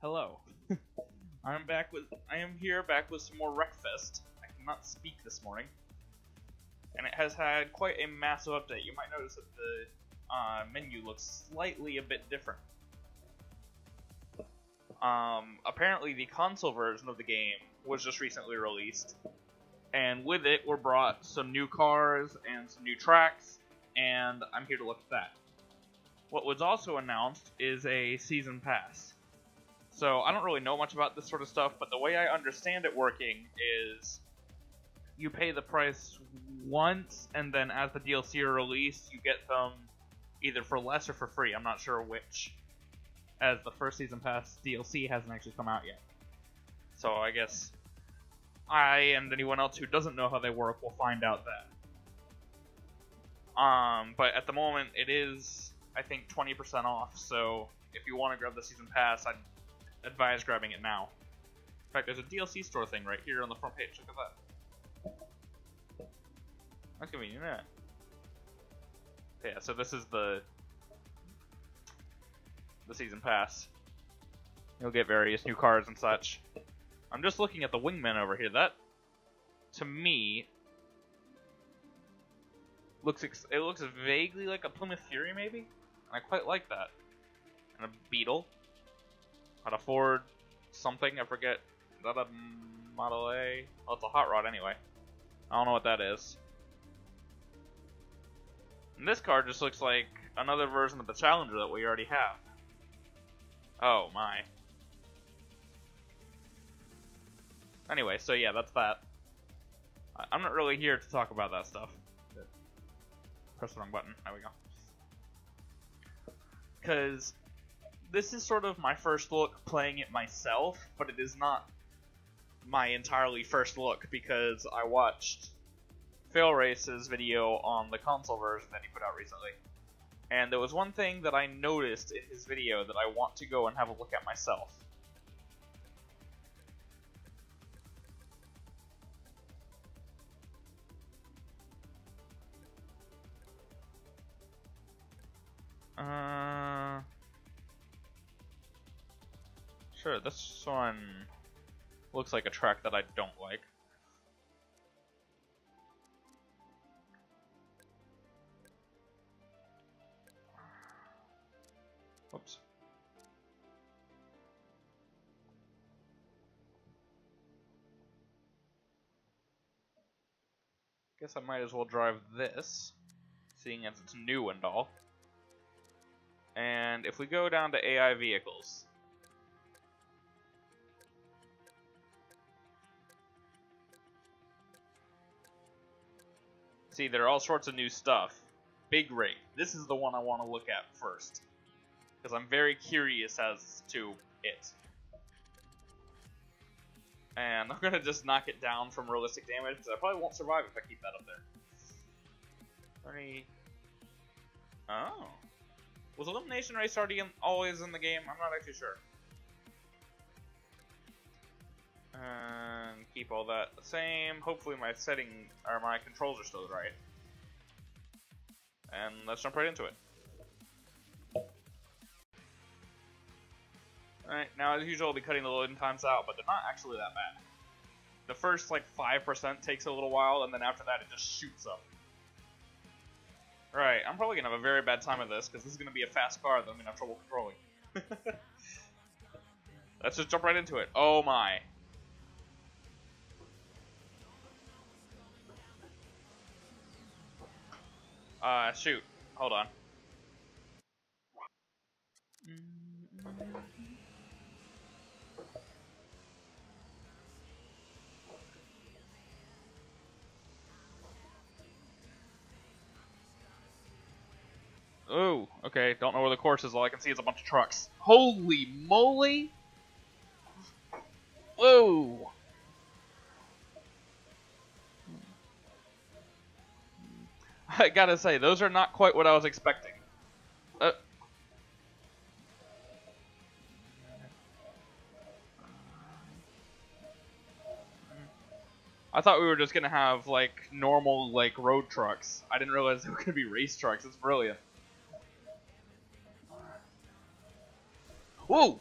Hello. I'm back with I am here back with some more Wreckfest. I cannot speak this morning. And it has had quite a massive update. You might notice that the uh, menu looks slightly a bit different. Um, apparently the console version of the game was just recently released. And with it were brought some new cars and some new tracks, and I'm here to look at that. What was also announced is a season pass. So I don't really know much about this sort of stuff, but the way I understand it working is you pay the price once, and then as the DLC are released, you get them either for less or for free. I'm not sure which, as the first season pass DLC hasn't actually come out yet. So I guess I and anyone else who doesn't know how they work will find out that. Um, but at the moment, it is I think 20% off. So if you want to grab the season pass, I'd advise grabbing it now. In fact, there's a DLC store thing right here on the front page. Look at that. That's convenient? Yeah, so this is the the season pass. You'll get various new cars and such. I'm just looking at the wingman over here. That, to me, looks it looks vaguely like a Plymouth Fury, maybe. And I quite like that. And a Beetle. A Ford something, I forget. Is that a Model A? Oh, it's a hot rod anyway. I don't know what that is. And this car just looks like another version of the Challenger that we already have. Oh my. Anyway, so yeah, that's that. I'm not really here to talk about that stuff. Press the wrong button. There we go. Because this is sort of my first look playing it myself, but it is not my entirely first look because I watched Failrace's video on the console version that he put out recently. And there was one thing that I noticed in his video that I want to go and have a look at myself. Sure, this one looks like a track that I don't like. Oops. Guess I might as well drive this, seeing as it's new and all. And if we go down to AI vehicles, see there are all sorts of new stuff. Big Rig. This is the one I want to look at first. Because I'm very curious as to it. And I'm going to just knock it down from realistic damage, because I probably won't survive if I keep that up there. 30... Oh. Was Elimination Race already in, always in the game? I'm not actually sure. And keep all that the same. Hopefully my setting or my controls are still right. And let's jump right into it. Alright, now as usual I'll be cutting the loading times out, but they're not actually that bad. The first like 5% takes a little while, and then after that it just shoots up. Right, I'm probably gonna have a very bad time of this, because this is gonna be a fast car that I'm gonna have trouble controlling. Let's just jump right into it. Oh my. Uh, shoot. Hold on. Oh, okay. Don't know where the course is. All I can see is a bunch of trucks. Holy moly! Whoa! I gotta say, those are not quite what I was expecting. Uh, I thought we were just gonna have like normal like road trucks. I didn't realize they were gonna be race trucks. It's brilliant. Whoa!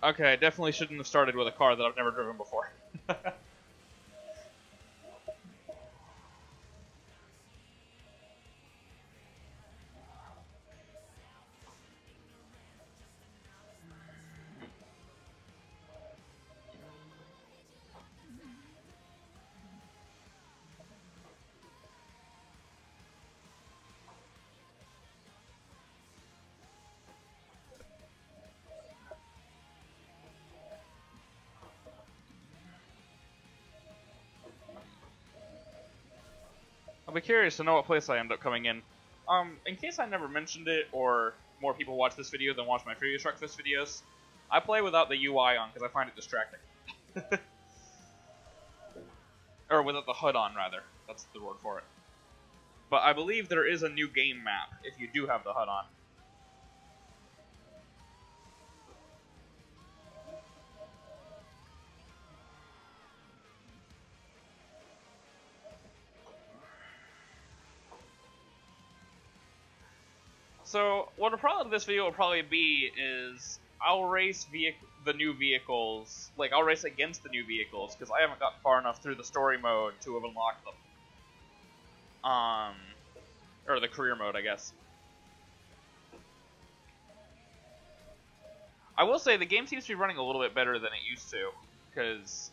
Okay, I definitely shouldn't have started with a car that I've never driven before. I'll be curious to know what place I end up coming in. Um, in case I never mentioned it, or more people watch this video than watch my previous Wreckfest videos, I play without the UI on because I find it distracting. or without the HUD on, rather. That's the word for it. But I believe there is a new game map if you do have the HUD on. So, what the problem this video will probably be is I'll race the new vehicles, like I'll race against the new vehicles because I haven't gotten far enough through the story mode to have unlocked them. Um, or the career mode, I guess. I will say the game seems to be running a little bit better than it used to, because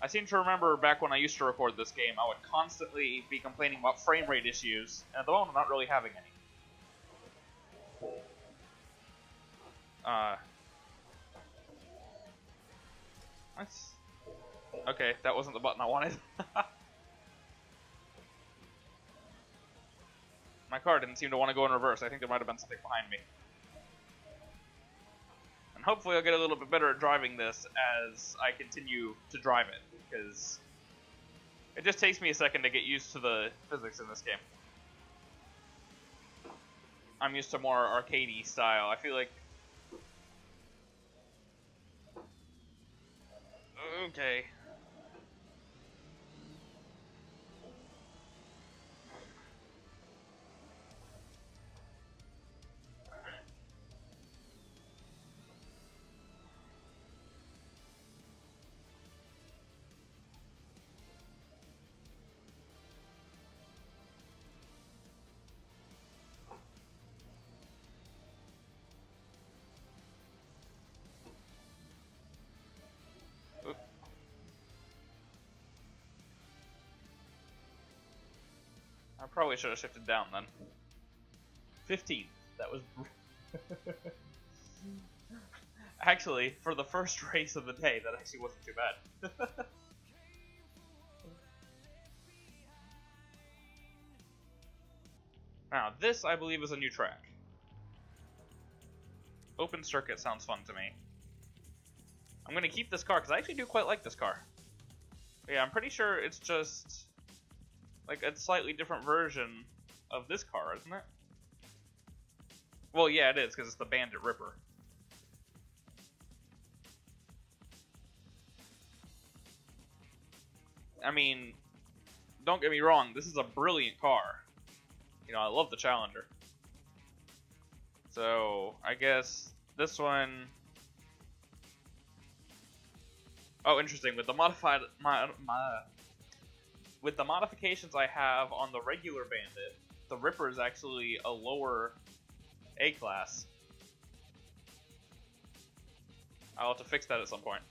I seem to remember back when I used to record this game, I would constantly be complaining about frame rate issues, and at the moment I'm not really having any. Uh. Okay, that wasn't the button I wanted. My car didn't seem to want to go in reverse. I think there might have been something behind me. And hopefully I'll get a little bit better at driving this as I continue to drive it, because it just takes me a second to get used to the physics in this game. I'm used to more arcadey style. I feel like Okay. Probably should have shifted down then. 15. That was... actually, for the first race of the day, that actually wasn't too bad. now, this, I believe, is a new track. Open circuit sounds fun to me. I'm going to keep this car, because I actually do quite like this car. Yeah, I'm pretty sure it's just like a slightly different version of this car, isn't it? Well, yeah, it is, because it's the Bandit Ripper. I mean, don't get me wrong, this is a brilliant car. You know, I love the Challenger. So, I guess this one... Oh, interesting. With the modified... My, my, with the modifications I have on the regular Bandit, the Ripper is actually a lower A class. I'll have to fix that at some point.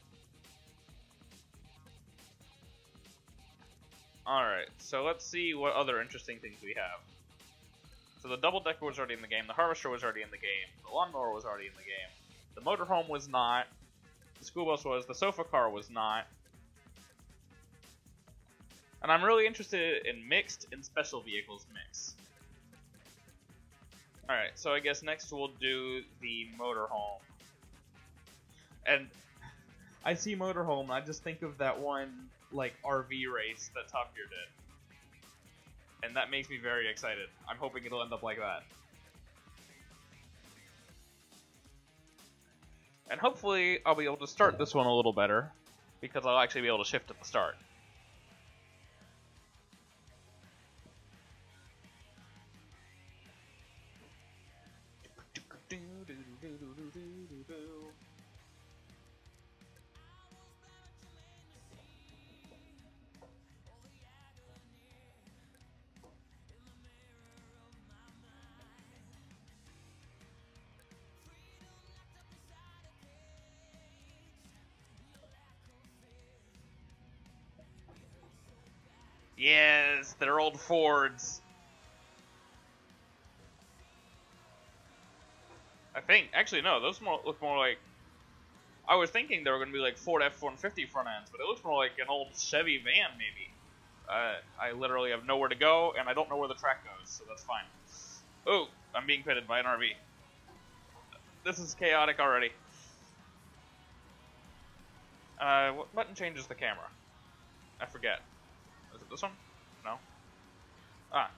Alright, so let's see what other interesting things we have. So the double decker was already in the game, the harvester was already in the game, the lawnmower was already in the game, the motorhome was not, the school bus was, the sofa car was not, and I'm really interested in mixed and special vehicles mix. Alright, so I guess next we'll do the motorhome. And I see motorhome, I just think of that one, like, RV race that Top Gear did. And that makes me very excited. I'm hoping it'll end up like that. And hopefully I'll be able to start this one a little better, because I'll actually be able to shift at the start. Yes, they're old Fords. I think. Actually, no. Those more, look more like. I was thinking they were going to be like Ford F-150 front ends, but it looks more like an old Chevy van, maybe. Uh, I literally have nowhere to go, and I don't know where the track goes, so that's fine. Oh, I'm being pitted by an RV. This is chaotic already. Uh, what button changes the camera? I forget. Is it this one? No. Ah.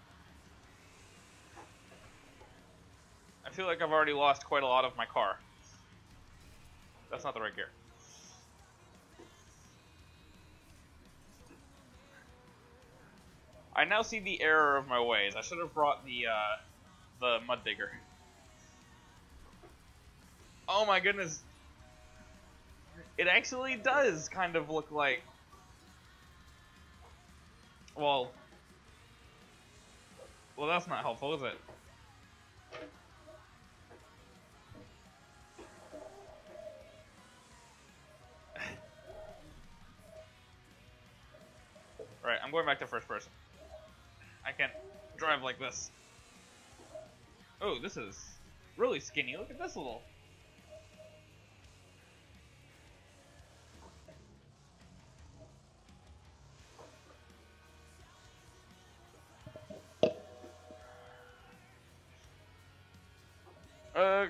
I feel like I've already lost quite a lot of my car. That's not the right gear. I now see the error of my ways. I should have brought the, uh, the mud digger. Oh my goodness. It actually does kind of look like... Well... Well, that's not helpful, is it? right, I'm going back to first person. I can't drive like this. Oh, this is really skinny. Look at this little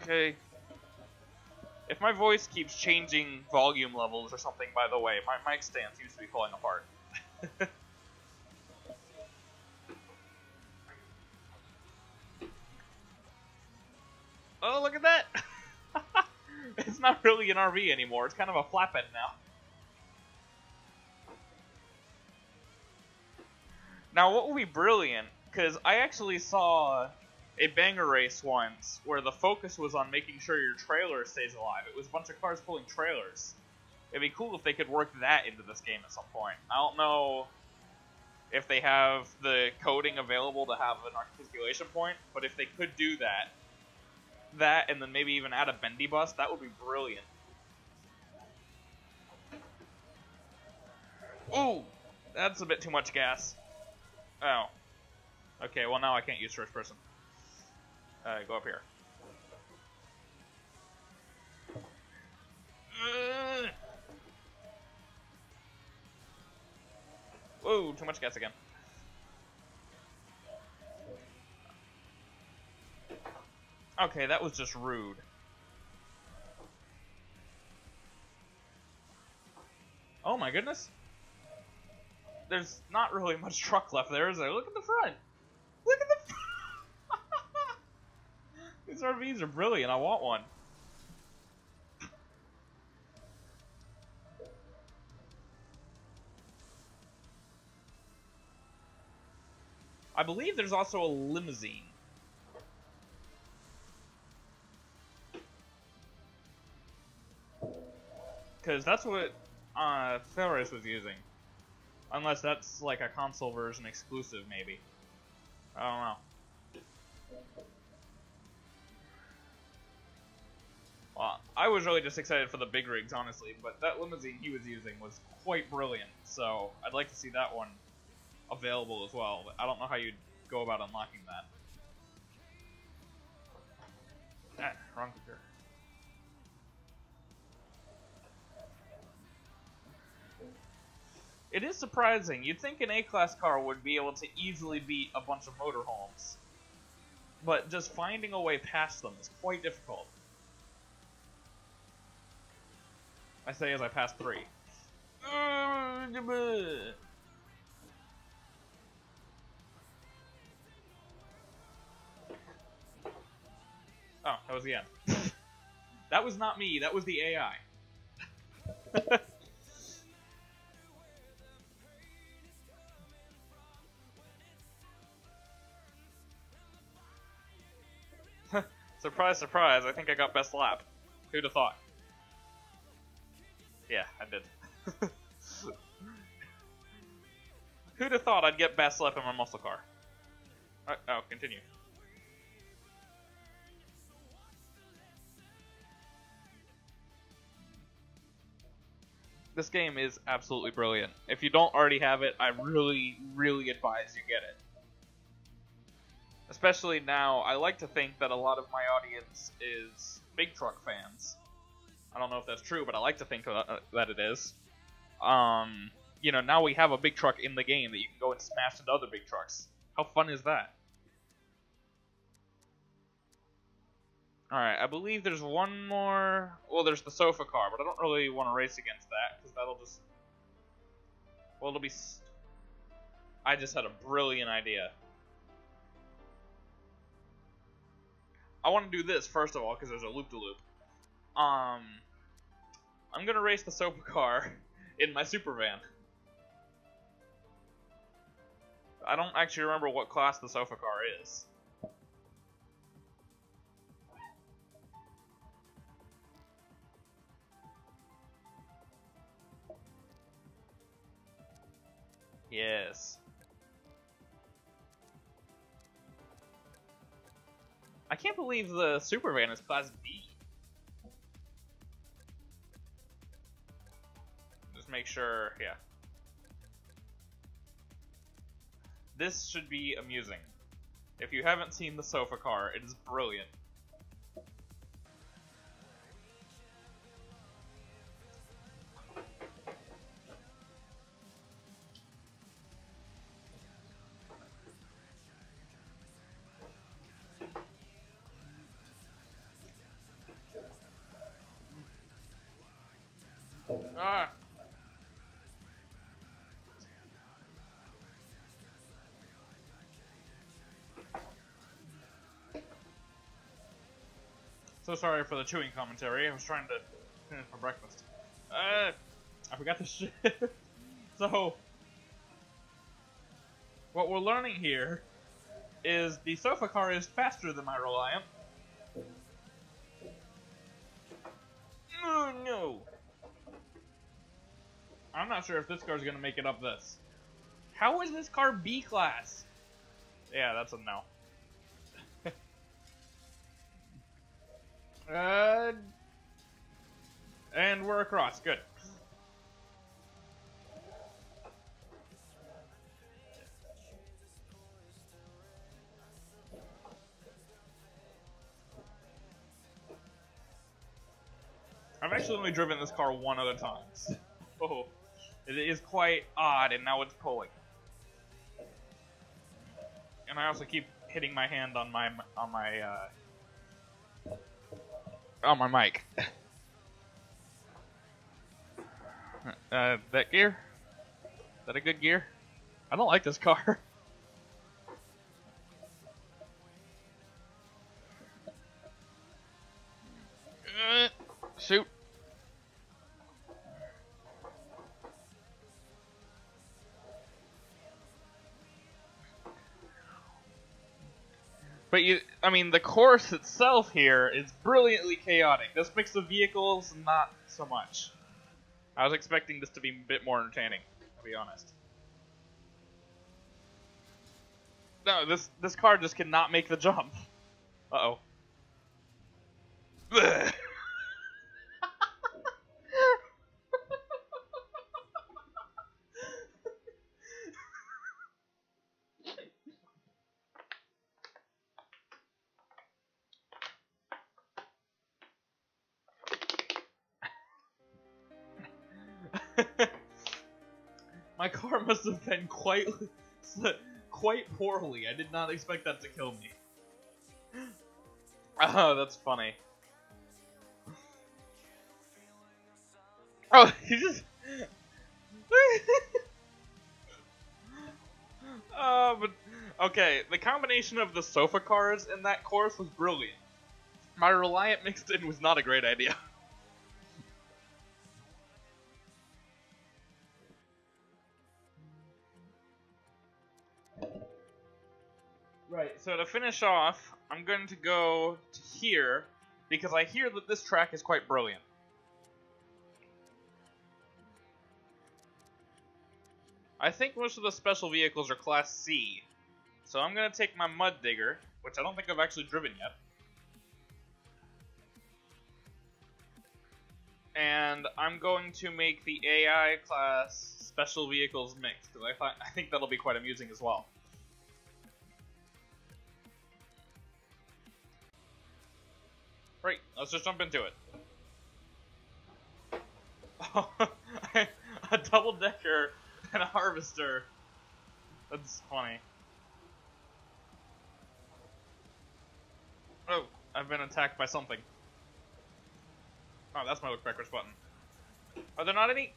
Okay. If my voice keeps changing volume levels or something, by the way, my mic stand seems to be falling apart. oh, look at that! it's not really an RV anymore, it's kind of a flatbed now. Now, what would be brilliant, because I actually saw a banger race once where the focus was on making sure your trailer stays alive. It was a bunch of cars pulling trailers. It'd be cool if they could work that into this game at some point. I don't know if they have the coding available to have an articulation point, but if they could do that, that and then maybe even add a bendy bus, that would be brilliant. Ooh, that's a bit too much gas. Oh. Okay, well now I can't use first person. Uh, go up here. Uh. Whoa, too much gas again. Okay, that was just rude. Oh my goodness. There's not really much truck left there, is there? Look at the front. Look at the these RVs are brilliant. I want one. I believe there's also a limousine. Because that's what uh, Ferris was using. Unless that's like a console version exclusive, maybe. I don't know. Well, I was really just excited for the big rigs, honestly, but that limousine he was using was quite brilliant, so I'd like to see that one available as well. But I don't know how you'd go about unlocking that. Ah, wrong computer. It is surprising. You'd think an A-class car would be able to easily beat a bunch of motorhomes. But just finding a way past them is quite difficult. I say as I pass three. Oh, that was the end. that was not me, that was the AI. surprise, surprise, I think I got best lap. Who'd have thought? Yeah, I did. Who'd have thought I'd get best lap in my muscle car? Uh, oh, continue. This game is absolutely brilliant. If you don't already have it, I really, really advise you get it. Especially now, I like to think that a lot of my audience is big truck fans. I don't know if that's true, but I like to think that it is. Um, you know, now we have a big truck in the game that you can go and smash into other big trucks. How fun is that? Alright, I believe there's one more... Well, there's the sofa car, but I don't really want to race against that, because that'll just... Well, it'll be... I just had a brilliant idea. I want to do this, first of all, because there's a loop-de-loop. -loop. Um... I'm gonna race the sofa car in my super van. I don't actually remember what class the sofa car is. Yes. I can't believe the super van is class B. make sure, yeah. This should be amusing. If you haven't seen the sofa car, it is brilliant. So sorry for the chewing commentary. I was trying to finish my breakfast. Uh, I forgot the shit. so, what we're learning here is the sofa car is faster than my Reliant. Oh no! I'm not sure if this car is going to make it up this. How is this car B class? Yeah, that's a no. Uh, and we're across. Good. I've actually only driven this car one other time. oh, it is quite odd, and now it's pulling. And I also keep hitting my hand on my on my uh, on my mic. Uh, that gear? Is that a good gear? I don't like this car. uh, shoot. I mean, the course itself here is brilliantly chaotic. This mix of vehicles, not so much. I was expecting this to be a bit more entertaining, to be honest. No, this this car just cannot make the jump. Uh quite, quite poorly. I did not expect that to kill me. Oh, that's funny. Oh, he just... uh, but, okay, the combination of the sofa cars in that course was brilliant. My Reliant mixed in was not a great idea. So to finish off, I'm going to go to here, because I hear that this track is quite brilliant. I think most of the special vehicles are Class C, so I'm going to take my Mud Digger, which I don't think I've actually driven yet. and I'm going to make the AI class special vehicles mixed because I I think that'll be quite amusing as well. Right, let's just jump into it. a double decker and a harvester. That's funny. Oh, I've been attacked by something. Oh, that's my look backwards button. Are there not any?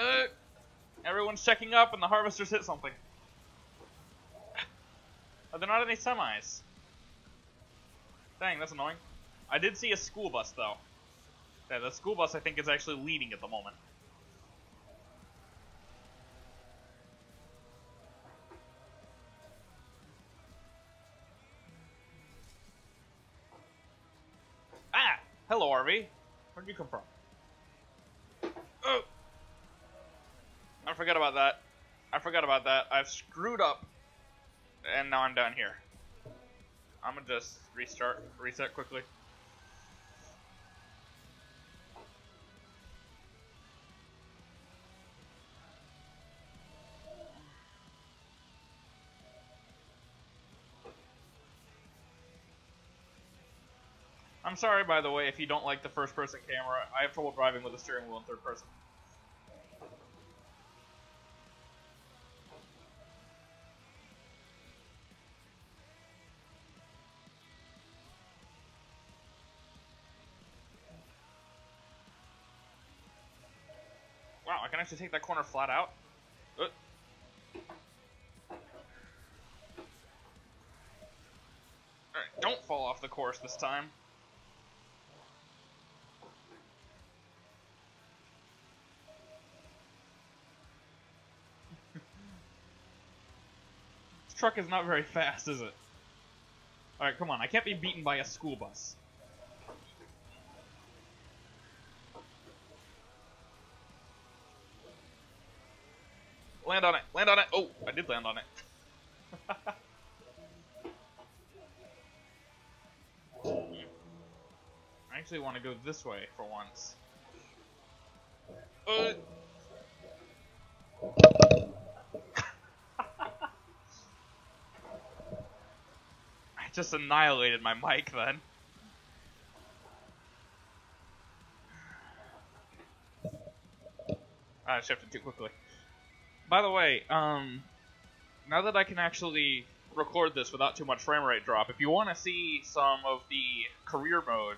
Uh, everyone's checking up and the harvesters hit something. Are there not any semis? Dang, that's annoying. I did see a school bus, though. Yeah, the school bus, I think, is actually leading at the moment. Ah! Hello, RV. Where'd you come from? Oh! I forgot about that. I forgot about that. I've screwed up, and now I'm down here. I'm gonna just restart, reset quickly. I'm sorry, by the way, if you don't like the first-person camera. I have trouble driving with a steering wheel in third person. Wow, I can actually take that corner flat out. Uh. Alright, don't fall off the course this time. Truck is not very fast, is it? Alright, come on. I can't be beaten by a school bus. Land on it. Land on it. Oh, I did land on it. I actually want to go this way for once. Uh, just annihilated my mic then. I shifted too quickly. By the way, um, now that I can actually record this without too much frame rate drop, if you want to see some of the career mode,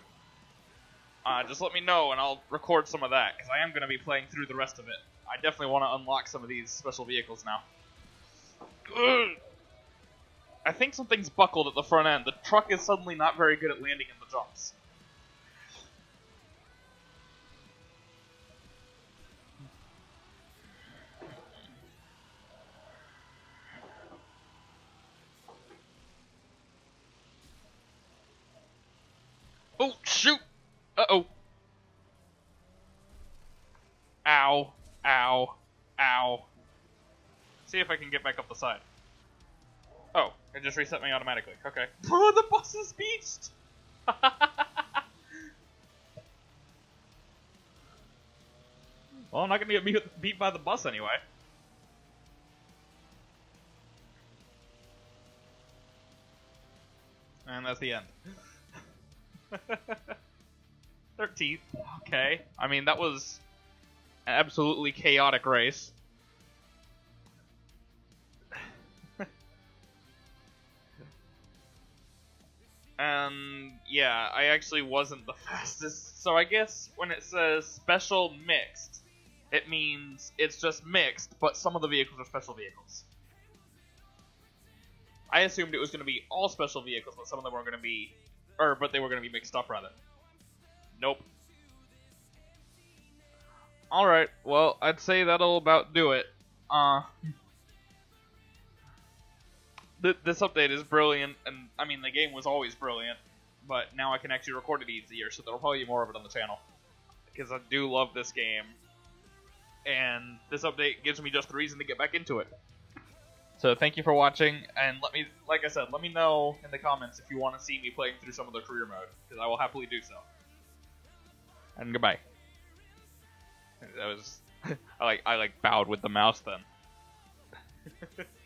uh, just let me know and I'll record some of that, because I am going to be playing through the rest of it. I definitely want to unlock some of these special vehicles now. Ugh. I think something's buckled at the front end. The truck is suddenly not very good at landing in the jumps. Oh, shoot! Uh-oh. Ow. Ow. Ow. See if I can get back up the side. Oh, it just reset me automatically. Okay. Oh, the bus is beached! well, I'm not gonna get beat by the bus anyway. And that's the end. 13th. Okay. I mean, that was an absolutely chaotic race. And yeah, I actually wasn't the fastest. So I guess when it says special mixed, it means it's just mixed, but some of the vehicles are special vehicles. I assumed it was going to be all special vehicles, but some of them were going to be, or but they were going to be mixed up rather. Nope. All right. Well, I'd say that'll about do it. Uh th- this update is brilliant, and I mean the game was always brilliant, but now I can actually record it easier, so there'll probably be more of it on the channel because I do love this game, and this update gives me just the reason to get back into it. So thank you for watching, and let me, like I said, let me know in the comments if you want to see me playing through some of the career mode, because I will happily do so. And goodbye. That was I like I like bowed with the mouse then.